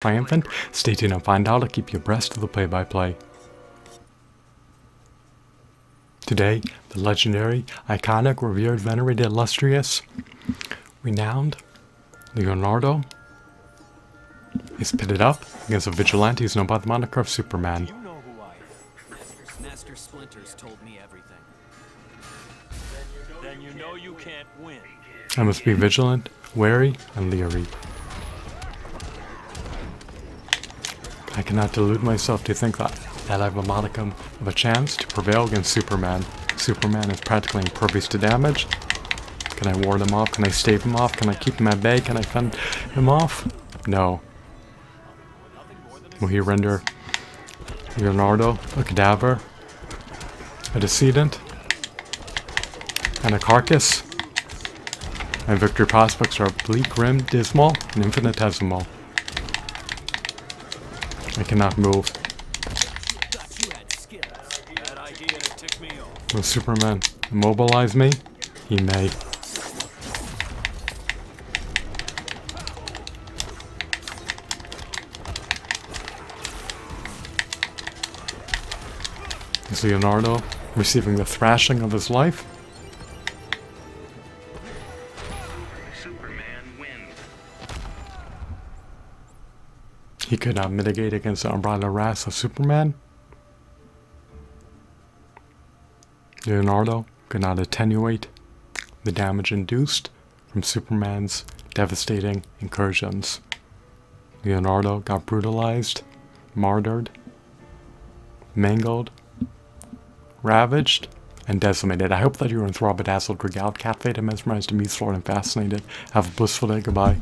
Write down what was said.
triumphant? Stay tuned and find out. I'll keep you abreast of the play-by-play. Today, the legendary, iconic, revered, venerated, illustrious, renowned Leonardo is pitted up against a vigilante who's known by the moniker of Superman. You know who I am. Master, Master Splinters told me everything. Then you know you can't win. I must be vigilant, wary, and leery. I cannot delude myself to think that, that I have a modicum of a chance to prevail against Superman. Superman is practically impervious to damage. Can I ward him off? Can I stave him off? Can I keep him at bay? Can I fend him off? No. Will he render Leonardo a cadaver, a decedent, and a carcass? My victory prospects are bleak, grim, dismal, and infinitesimal. I cannot move. Will Superman immobilize me? He may. Is Leonardo receiving the thrashing of his life? Superman He could not mitigate against the umbrella wrath of Superman? Leonardo could not attenuate the damage induced from Superman's devastating incursions. Leonardo got brutalized, martyred, mangled, ravaged, and decimated. I hope that you were enthralled, bedazzled, regaled, captivated, mesmerized, amused, floored, and fascinated. Have a blissful day. Goodbye.